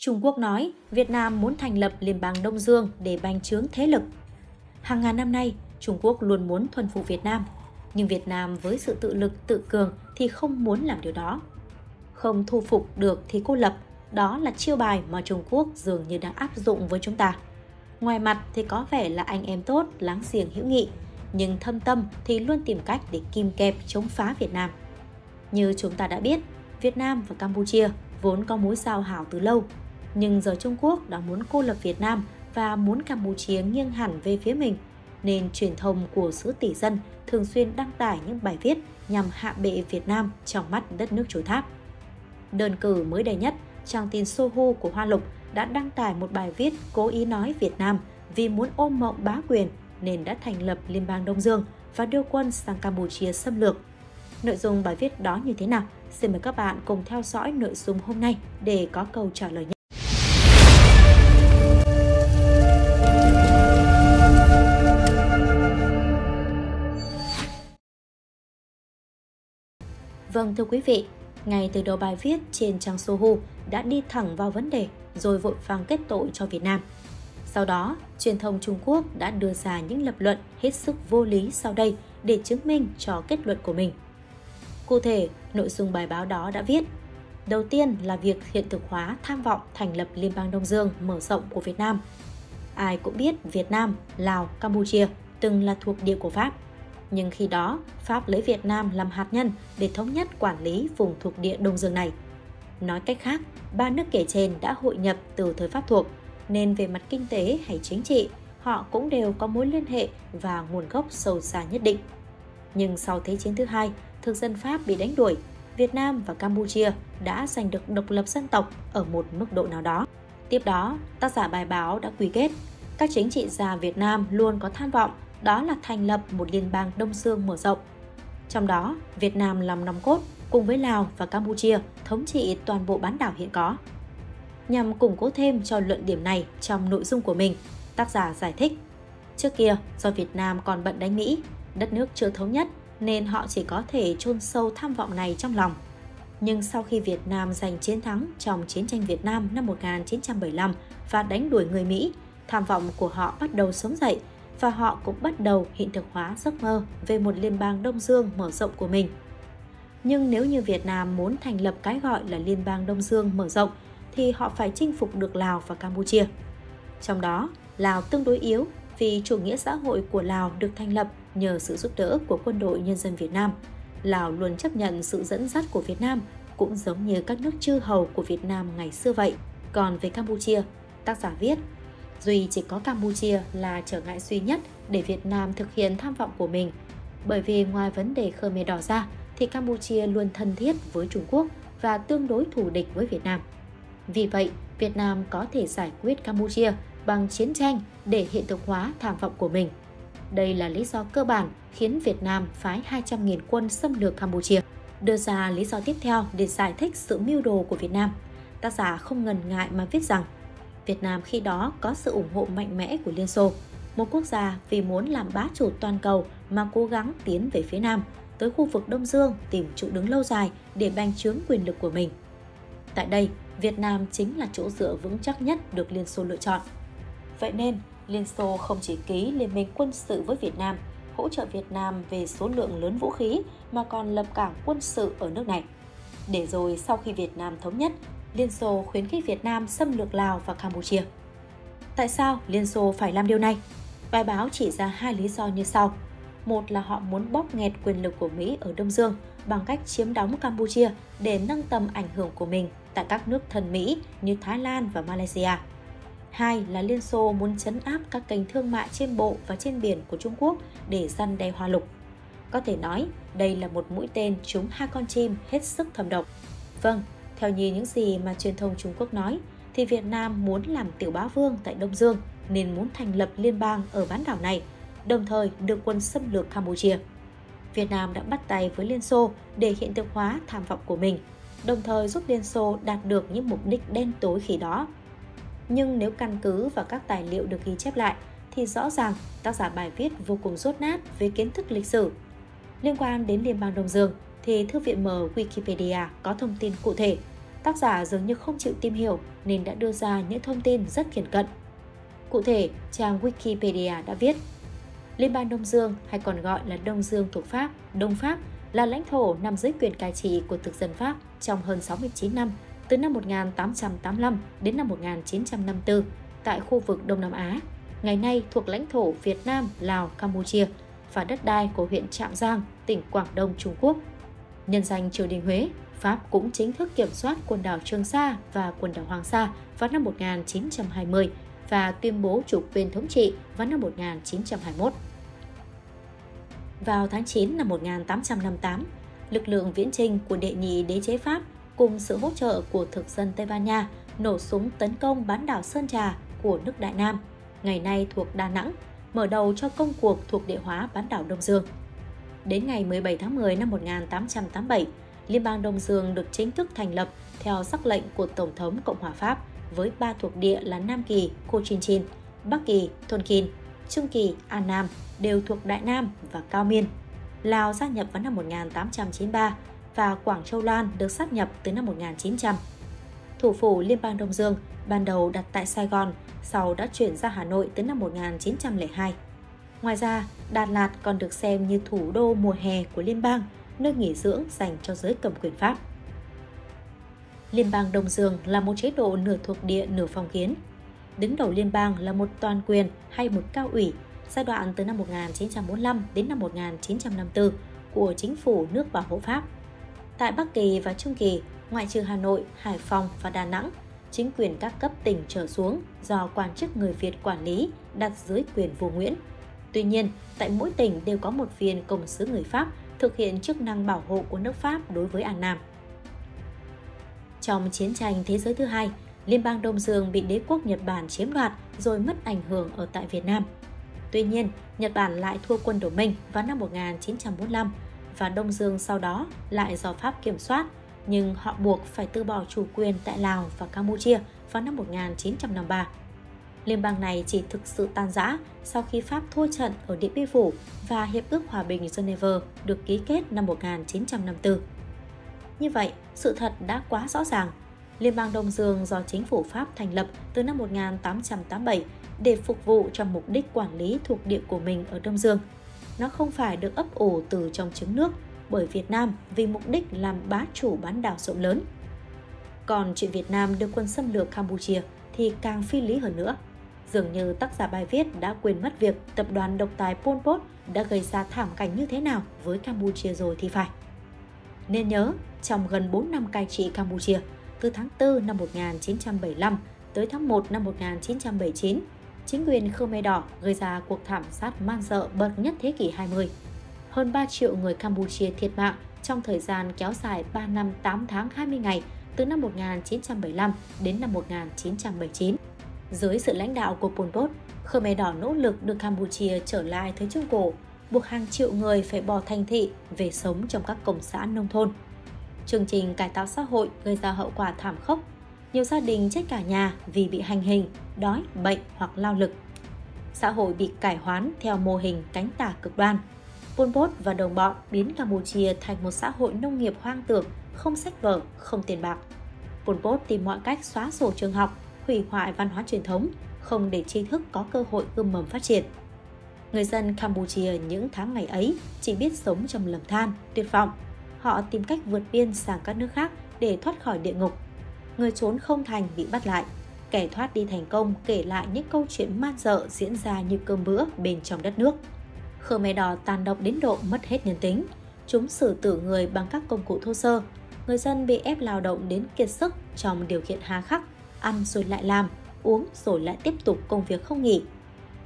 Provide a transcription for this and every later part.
Trung Quốc nói Việt Nam muốn thành lập Liên bang Đông Dương để bành trướng thế lực. Hàng ngàn năm nay, Trung Quốc luôn muốn thuần phục Việt Nam, nhưng Việt Nam với sự tự lực tự cường thì không muốn làm điều đó. Không thu phục được thì cô lập, đó là chiêu bài mà Trung Quốc dường như đang áp dụng với chúng ta. Ngoài mặt thì có vẻ là anh em tốt, láng giềng hữu nghị, nhưng thâm tâm thì luôn tìm cách để kim kẹp chống phá Việt Nam. Như chúng ta đã biết, Việt Nam và Campuchia vốn có mối giao hảo từ lâu, nhưng giờ Trung Quốc đã muốn cô lập Việt Nam và muốn Campuchia nghiêng hẳn về phía mình, nên truyền thông của xứ tỷ dân thường xuyên đăng tải những bài viết nhằm hạ bệ Việt Nam trong mắt đất nước chùa tháp. Đơn cử mới đây nhất, trang tin Sohu của Hoa Lục đã đăng tải một bài viết cố ý nói Việt Nam vì muốn ôm mộng bá quyền nên đã thành lập Liên bang Đông Dương và đưa quân sang Campuchia xâm lược. Nội dung bài viết đó như thế nào? Xin mời các bạn cùng theo dõi nội dung hôm nay để có câu trả lời nhé. Vâng thưa quý vị, ngay từ đầu bài viết trên trang Sohu đã đi thẳng vào vấn đề rồi vội vàng kết tội cho Việt Nam. Sau đó, truyền thông Trung Quốc đã đưa ra những lập luận hết sức vô lý sau đây để chứng minh cho kết luận của mình. Cụ thể, nội dung bài báo đó đã viết Đầu tiên là việc hiện thực hóa tham vọng thành lập Liên bang Đông Dương mở rộng của Việt Nam. Ai cũng biết Việt Nam, Lào, Campuchia từng là thuộc địa của Pháp. Nhưng khi đó, Pháp lấy Việt Nam làm hạt nhân để thống nhất quản lý vùng thuộc địa Đông Dương này. Nói cách khác, ba nước kể trên đã hội nhập từ thời Pháp thuộc, nên về mặt kinh tế hay chính trị, họ cũng đều có mối liên hệ và nguồn gốc sâu xa nhất định. Nhưng sau Thế chiến thứ hai, thực dân Pháp bị đánh đuổi, Việt Nam và Campuchia đã giành được độc lập dân tộc ở một mức độ nào đó. Tiếp đó, tác giả bài báo đã quy kết, các chính trị gia Việt Nam luôn có tham vọng đó là thành lập một liên bang Đông Dương mở rộng. Trong đó, Việt Nam làm nòng cốt cùng với Lào và Campuchia thống trị toàn bộ bán đảo hiện có. Nhằm củng cố thêm cho luận điểm này trong nội dung của mình, tác giả giải thích. Trước kia, do Việt Nam còn bận đánh Mỹ, đất nước chưa thống nhất nên họ chỉ có thể chôn sâu tham vọng này trong lòng. Nhưng sau khi Việt Nam giành chiến thắng trong chiến tranh Việt Nam năm 1975 và đánh đuổi người Mỹ, tham vọng của họ bắt đầu sống dậy và họ cũng bắt đầu hiện thực hóa giấc mơ về một liên bang Đông Dương mở rộng của mình. Nhưng nếu như Việt Nam muốn thành lập cái gọi là Liên bang Đông Dương mở rộng thì họ phải chinh phục được Lào và Campuchia. Trong đó, Lào tương đối yếu vì chủ nghĩa xã hội của Lào được thành lập nhờ sự giúp đỡ của quân đội nhân dân Việt Nam. Lào luôn chấp nhận sự dẫn dắt của Việt Nam, cũng giống như các nước chư hầu của Việt Nam ngày xưa vậy. Còn về Campuchia, tác giả viết, Duy chỉ có Campuchia là trở ngại duy nhất để Việt Nam thực hiện tham vọng của mình. Bởi vì ngoài vấn đề Khmer Đỏ ra, thì Campuchia luôn thân thiết với Trung Quốc và tương đối thù địch với Việt Nam. Vì vậy, Việt Nam có thể giải quyết Campuchia bằng chiến tranh để hiện thực hóa tham vọng của mình. Đây là lý do cơ bản khiến Việt Nam phái 200.000 quân xâm lược Campuchia. Đưa ra lý do tiếp theo để giải thích sự mưu đồ của Việt Nam. Tác giả không ngần ngại mà viết rằng Việt Nam khi đó có sự ủng hộ mạnh mẽ của Liên Xô, một quốc gia vì muốn làm bá chủ toàn cầu mà cố gắng tiến về phía Nam, tới khu vực Đông Dương tìm chỗ đứng lâu dài để bành trướng quyền lực của mình. Tại đây, Việt Nam chính là chỗ dựa vững chắc nhất được Liên Xô lựa chọn. Vậy nên, Liên Xô không chỉ ký liên minh quân sự với Việt Nam, hỗ trợ Việt Nam về số lượng lớn vũ khí mà còn lập cảng quân sự ở nước này. Để rồi sau khi Việt Nam thống nhất, Liên Xô khuyến khích Việt Nam xâm lược Lào và Campuchia. Tại sao Liên Xô phải làm điều này? Bài báo chỉ ra hai lý do như sau. Một là họ muốn bóp nghẹt quyền lực của Mỹ ở Đông Dương bằng cách chiếm đóng Campuchia để nâng tầm ảnh hưởng của mình tại các nước thân Mỹ như Thái Lan và Malaysia. Hai là Liên Xô muốn chấn áp các kênh thương mại trên bộ và trên biển của Trung Quốc để săn đe hoa lục. Có thể nói, đây là một mũi tên trúng hai con chim hết sức thầm độc. Vâng, theo như những gì mà truyền thông Trung Quốc nói, thì Việt Nam muốn làm tiểu bá vương tại Đông Dương nên muốn thành lập liên bang ở bán đảo này, đồng thời đưa quân xâm lược Campuchia. Việt Nam đã bắt tay với Liên Xô để hiện thực hóa tham vọng của mình, đồng thời giúp Liên Xô đạt được những mục đích đen tối khi đó. Nhưng nếu căn cứ vào các tài liệu được ghi chép lại, thì rõ ràng tác giả bài viết vô cùng rốt nát về kiến thức lịch sử. Liên quan đến Liên bang Đông Dương, thì Thư viện mở Wikipedia có thông tin cụ thể tác giả dường như không chịu tìm hiểu nên đã đưa ra những thông tin rất thiển cận. Cụ thể, trang Wikipedia đã viết Liên bang Đông Dương hay còn gọi là Đông Dương thuộc Pháp, Đông Pháp là lãnh thổ nằm dưới quyền cai trị của thực dân Pháp trong hơn 69 năm, từ năm 1885 đến năm 1954 tại khu vực Đông Nam Á, ngày nay thuộc lãnh thổ Việt Nam, Lào, Campuchia và đất đai của huyện Trạm Giang, tỉnh Quảng Đông, Trung Quốc. Nhân danh triều đình Huế, Pháp cũng chính thức kiểm soát quần đảo Trường Sa và quần đảo Hoàng Sa vào năm 1920 và tuyên bố chủ quyền thống trị vào năm 1921. Vào tháng 9 năm 1858, lực lượng viễn trinh của đệ nhị đế chế Pháp cùng sự hỗ trợ của thực dân Tây Ban Nha nổ súng tấn công bán đảo Sơn Trà của nước Đại Nam, ngày nay thuộc Đà Nẵng, mở đầu cho công cuộc thuộc địa hóa bán đảo Đông Dương. Đến ngày 17 tháng 10 năm 1887, Liên bang Đông Dương được chính thức thành lập theo sắc lệnh của Tổng thống Cộng hòa Pháp với ba thuộc địa là Nam Kỳ, Cochinchina, Bắc Kỳ, Thôn Kin, Trung Kỳ, An Nam đều thuộc Đại Nam và Cao Miên. Lào gia nhập vào năm 1893 và Quảng Châu Lan được sát nhập từ năm 1900. Thủ phủ Liên bang Đông Dương ban đầu đặt tại Sài Gòn, sau đã chuyển ra Hà Nội từ năm 1902. Ngoài ra, Đà Lạt còn được xem như thủ đô mùa hè của liên bang, nơi nghỉ dưỡng dành cho giới cầm quyền Pháp. Liên bang Đông Dương là một chế độ nửa thuộc địa nửa phong kiến. Đứng đầu liên bang là một toàn quyền hay một cao ủy giai đoạn từ năm 1945 đến năm 1954 của chính phủ nước bảo hộ Pháp. Tại Bắc Kỳ và Trung Kỳ, ngoại trừ Hà Nội, Hải Phòng và Đà Nẵng, chính quyền các cấp tỉnh trở xuống do quan chức người Việt quản lý đặt dưới quyền vua Nguyễn. Tuy nhiên, tại mỗi tỉnh đều có một viên công sứ người Pháp thực hiện chức năng bảo hộ của nước Pháp đối với An Nam. Trong chiến tranh thế giới thứ hai, Liên bang Đông Dương bị đế quốc Nhật Bản chiếm đoạt rồi mất ảnh hưởng ở tại Việt Nam. Tuy nhiên, Nhật Bản lại thua quân đồng minh vào năm 1945 và Đông Dương sau đó lại do Pháp kiểm soát, nhưng họ buộc phải từ bỏ chủ quyền tại Lào và Campuchia vào năm 1953. Liên bang này chỉ thực sự tan rã sau khi Pháp thua trận ở Điện Biên Phủ và Hiệp ước Hòa bình Geneva được ký kết năm 1954. Như vậy, sự thật đã quá rõ ràng. Liên bang Đông Dương do chính phủ Pháp thành lập từ năm 1887 để phục vụ cho mục đích quản lý thuộc địa của mình ở Đông Dương. Nó không phải được ấp ủ từ trong trứng nước bởi Việt Nam vì mục đích làm bá chủ bán đảo rộng lớn. Còn chuyện Việt Nam đưa quân xâm lược Campuchia thì càng phi lý hơn nữa. Dường như tác giả bài viết đã quên mất việc tập đoàn độc tài Pol Pot đã gây ra thảm cảnh như thế nào với Campuchia rồi thì phải. Nên nhớ, trong gần 4 năm cai trị Campuchia, từ tháng 4 năm 1975 tới tháng 1 năm 1979, chính quyền Khmer Đỏ gây ra cuộc thảm sát man dợ bậc nhất thế kỷ 20. Hơn 3 triệu người Campuchia thiệt mạng trong thời gian kéo dài 3 năm 8 tháng 20 ngày từ năm 1975 đến năm 1979. Dưới sự lãnh đạo của Pol Pot, Khmer Đỏ nỗ lực đưa Campuchia trở lại thời Trung Cổ, buộc hàng triệu người phải bỏ thành thị về sống trong các cổng xã nông thôn. Chương trình cải tạo xã hội gây ra hậu quả thảm khốc. Nhiều gia đình chết cả nhà vì bị hành hình, đói, bệnh hoặc lao lực. Xã hội bị cải hoán theo mô hình cánh tả cực đoan. Pol Pot và đồng bọn biến Campuchia thành một xã hội nông nghiệp hoang tưởng, không sách vở, không tiền bạc. Pol Pot tìm mọi cách xóa sổ trường học, hủy hoại văn hóa truyền thống, không để tri thức có cơ hội ươm mầm phát triển. Người dân Campuchia những tháng ngày ấy chỉ biết sống trong lầm than, tuyệt vọng. Họ tìm cách vượt biên sang các nước khác để thoát khỏi địa ngục. Người trốn không thành bị bắt lại. Kẻ thoát đi thành công kể lại những câu chuyện man dợ diễn ra như cơm bữa bên trong đất nước. Khmer Đỏ tàn độc đến độ mất hết nhân tính. Chúng xử tử người bằng các công cụ thô sơ. Người dân bị ép lao động đến kiệt sức trong điều kiện hà khắc, ăn rồi lại làm, uống rồi lại tiếp tục công việc không nghỉ.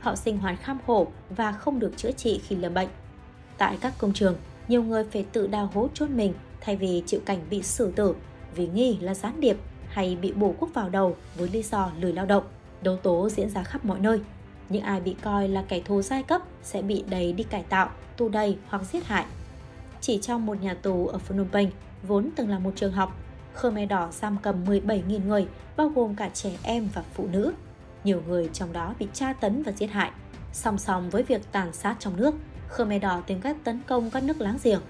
Họ sinh hoạt kham khổ và không được chữa trị khi lâm bệnh. Tại các công trường, nhiều người phải tự đào hố chôn mình thay vì chịu cảnh bị xử tử vì nghi là gián điệp hay bị bổ quốc vào đầu với lý do lười lao động. Đấu tố diễn ra khắp mọi nơi. Những ai bị coi là kẻ thù giai cấp sẽ bị đầy đi cải tạo, tù đầy hoặc giết hại. Chỉ trong một nhà tù ở Phnom Penh, vốn từng là một trường học, Khmer Đỏ giam cầm 17.000 người, bao gồm cả trẻ em và phụ nữ. Nhiều người trong đó bị tra tấn và giết hại. Song song với việc tàn sát trong nước, Khmer Đỏ tìm cách tấn công các nước láng giềng.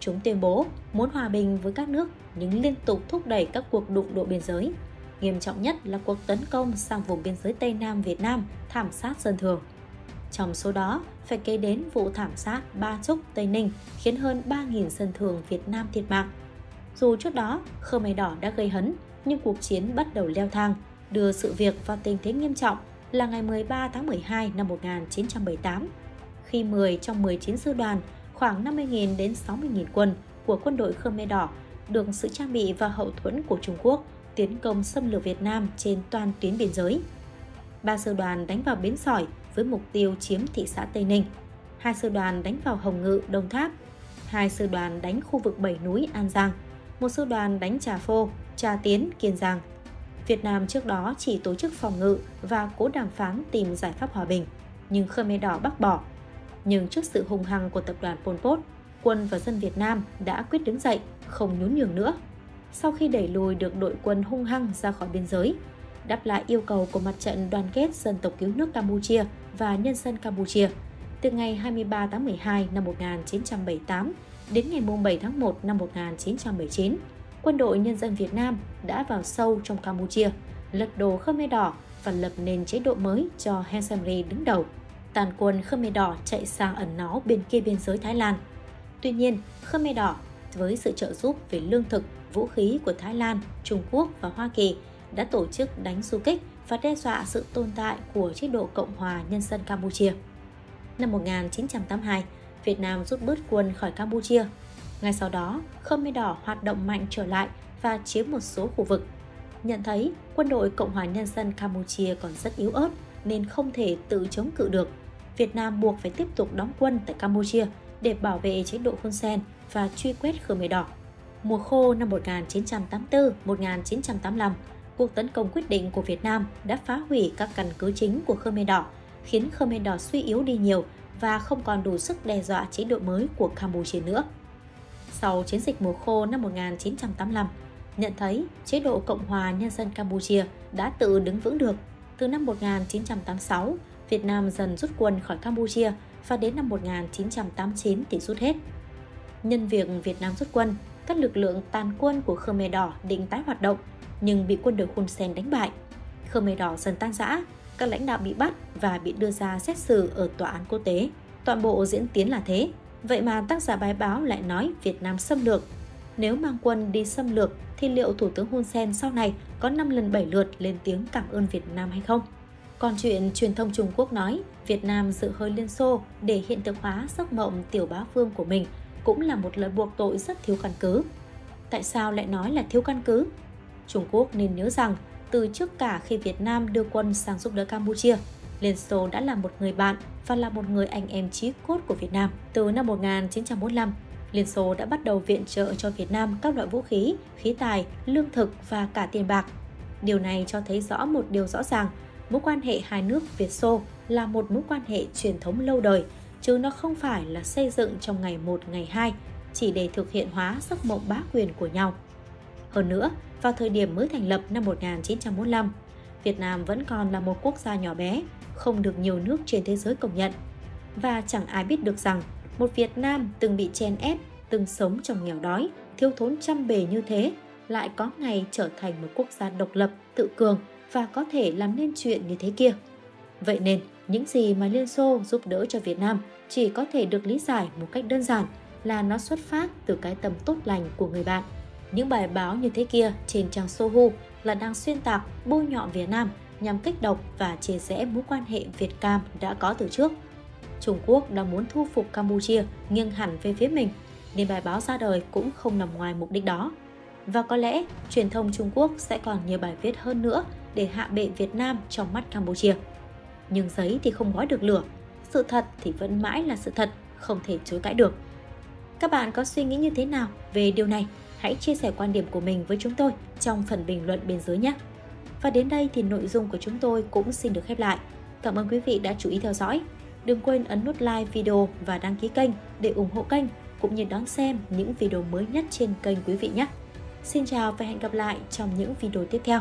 chúng tuyên bố muốn hòa bình với các nước nhưng liên tục thúc đẩy các cuộc đụng độ biên giới. Nghiêm trọng nhất là cuộc tấn công sang vùng biên giới Tây Nam Việt Nam thảm sát dân thường. Trong số đó, phải kể đến vụ thảm sát Ba Trúc, Tây Ninh khiến hơn 3.000 dân thường Việt Nam thiệt mạng. Dù trước đó Khmer Đỏ đã gây hấn, nhưng cuộc chiến bắt đầu leo thang, đưa sự việc vào tình thế nghiêm trọng là ngày 13 tháng 12 năm 1978, khi 10 trong 19 sư đoàn, khoảng 50.000 đến 60.000 quân của quân đội Khmer Đỏ được sự trang bị và hậu thuẫn của Trung Quốc tiến công xâm lược Việt Nam trên toàn tuyến biên giới. Ba sư đoàn đánh vào Bến Sỏi với mục tiêu chiếm thị xã Tây Ninh, hai sư đoàn đánh vào Hồng Ngự, Đông Tháp, hai sư đoàn đánh khu vực Bảy Núi, An Giang, một sư đoàn đánh Trà Phô, Trà Tiến, Kiên Giang. Việt Nam trước đó chỉ tổ chức phòng ngự và cố đàm phán tìm giải pháp hòa bình, nhưng Khmer Đỏ bác bỏ. Nhưng trước sự hung hăng của tập đoàn Pol Pot, quân và dân Việt Nam đã quyết đứng dậy, không nhún nhường nữa. Sau khi đẩy lùi được đội quân hung hăng ra khỏi biên giới, đáp lại yêu cầu của mặt trận đoàn kết dân tộc cứu nước Campuchia và nhân dân Campuchia từ ngày 23 tháng 12 năm 1978 đến ngày 7 tháng 1 năm 1979, quân đội nhân dân Việt Nam đã vào sâu trong Campuchia, lật đổ Khmer Đỏ và lập nền chế độ mới cho Heng Samri đứng đầu. Tàn quân Khmer Đỏ chạy sang ẩn náu bên kia biên giới Thái Lan. Tuy nhiên, Khmer Đỏ với sự trợ giúp về lương thực, vũ khí của Thái Lan, Trung Quốc và Hoa Kỳ đã tổ chức đánh du kích và đe dọa sự tồn tại của chế độ Cộng hòa Nhân dân Campuchia. Năm 1982, Việt Nam rút bớt quân khỏi Campuchia. Ngay sau đó, Khmer Đỏ hoạt động mạnh trở lại và chiếm một số khu vực. Nhận thấy quân đội Cộng hòa Nhân dân Campuchia còn rất yếu ớt nên không thể tự chống cự được. Việt Nam buộc phải tiếp tục đóng quân tại Campuchia để bảo vệ chế độ Hun Sen và truy quét Khmer Đỏ. Mùa khô năm 1984-1985, cuộc tấn công quyết định của Việt Nam đã phá hủy các căn cứ chính của Khmer Đỏ, khiến Khmer Đỏ suy yếu đi nhiều và không còn đủ sức đe dọa chế độ mới của Campuchia nữa. Sau chiến dịch mùa khô năm 1985, nhận thấy chế độ Cộng hòa Nhân dân Campuchia đã tự đứng vững được. Từ năm 1986, Việt Nam dần rút quân khỏi Campuchia và đến năm 1989 thì rút hết. Nhân việc Việt Nam rút quân, các lực lượng tàn quân của Khmer Đỏ định tái hoạt động nhưng bị quân đội Hun Sen đánh bại. Khmer Đỏ dần tan rã, các lãnh đạo bị bắt và bị đưa ra xét xử ở tòa án quốc tế. Toàn bộ diễn tiến là thế. Vậy mà tác giả bài báo lại nói Việt Nam xâm lược. Nếu mang quân đi xâm lược thì liệu Thủ tướng Hun Sen sau này có 5 lần 7 lượt lên tiếng cảm ơn Việt Nam hay không? Còn chuyện truyền thông Trung Quốc nói Việt Nam dự hơi Liên Xô để hiện thực hóa giấc mộng tiểu bá vương của mình cũng là một lời buộc tội rất thiếu căn cứ. Tại sao lại nói là thiếu căn cứ? Trung Quốc nên nhớ rằng từ trước cả khi Việt Nam đưa quân sang giúp đỡ Campuchia, Liên Xô đã là một người bạn và là một người anh em chí cốt của Việt Nam. Từ năm 1945, Liên Xô đã bắt đầu viện trợ cho Việt Nam các loại vũ khí, khí tài, lương thực và cả tiền bạc. Điều này cho thấy rõ một điều rõ ràng, mối quan hệ hai nước Việt Xô là một mối quan hệ truyền thống lâu đời, chứ nó không phải là xây dựng trong ngày một ngày hai chỉ để thực hiện hóa giấc mộng bá quyền của nhau. Hơn nữa, vào thời điểm mới thành lập năm 1945, Việt Nam vẫn còn là một quốc gia nhỏ bé, không được nhiều nước trên thế giới công nhận. Và chẳng ai biết được rằng một Việt Nam từng bị chen ép, từng sống trong nghèo đói, thiếu thốn trăm bề như thế, lại có ngày trở thành một quốc gia độc lập, tự cường và có thể làm nên chuyện như thế kia. Vậy nên, những gì mà Liên Xô giúp đỡ cho Việt Nam chỉ có thể được lý giải một cách đơn giản là nó xuất phát từ cái tâm tốt lành của người bạn. Những bài báo như thế kia trên trang Sohu là đang xuyên tạc, bôi nhọ Việt Nam nhằm kích động và chia rẽ mối quan hệ Việt Cam đã có từ trước. Trung Quốc đang muốn thu phục Campuchia nghiêng hẳn về phía mình, nên bài báo ra đời cũng không nằm ngoài mục đích đó. Và có lẽ truyền thông Trung Quốc sẽ còn nhiều bài viết hơn nữa để hạ bệ Việt Nam trong mắt Campuchia. Nhưng giấy thì không gói được lửa, sự thật thì vẫn mãi là sự thật, không thể chối cãi được. Các bạn có suy nghĩ như thế nào về điều này? Hãy chia sẻ quan điểm của mình với chúng tôi trong phần bình luận bên dưới nhé. Và đến đây thì nội dung của chúng tôi cũng xin được khép lại. Cảm ơn quý vị đã chú ý theo dõi. Đừng quên ấn nút like video và đăng ký kênh để ủng hộ kênh cũng như đón xem những video mới nhất trên kênh quý vị nhé. Xin chào và hẹn gặp lại trong những video tiếp theo.